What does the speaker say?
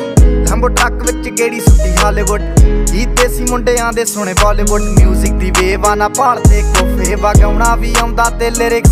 ਲੰਬੋ truck ਵਿੱਚ ਗੇੜੀ ਸੁੱਟੀ Hollywood ਜੀ ਦੇਸੀ ਮੁੰਡਿਆਂ ਦੇ ਸੁਣੇ ਬਾਲੀਵੁੱਡ 뮤직 ਦੀ ਵੇਵ ਆ ਨਾ ਭਾਲਦੇ। ਕੋਫੇ ਵਗਾਉਣਾ ਵੀ ਆਉਂਦਾ ਤੇ ਲਿਰਿਕਸ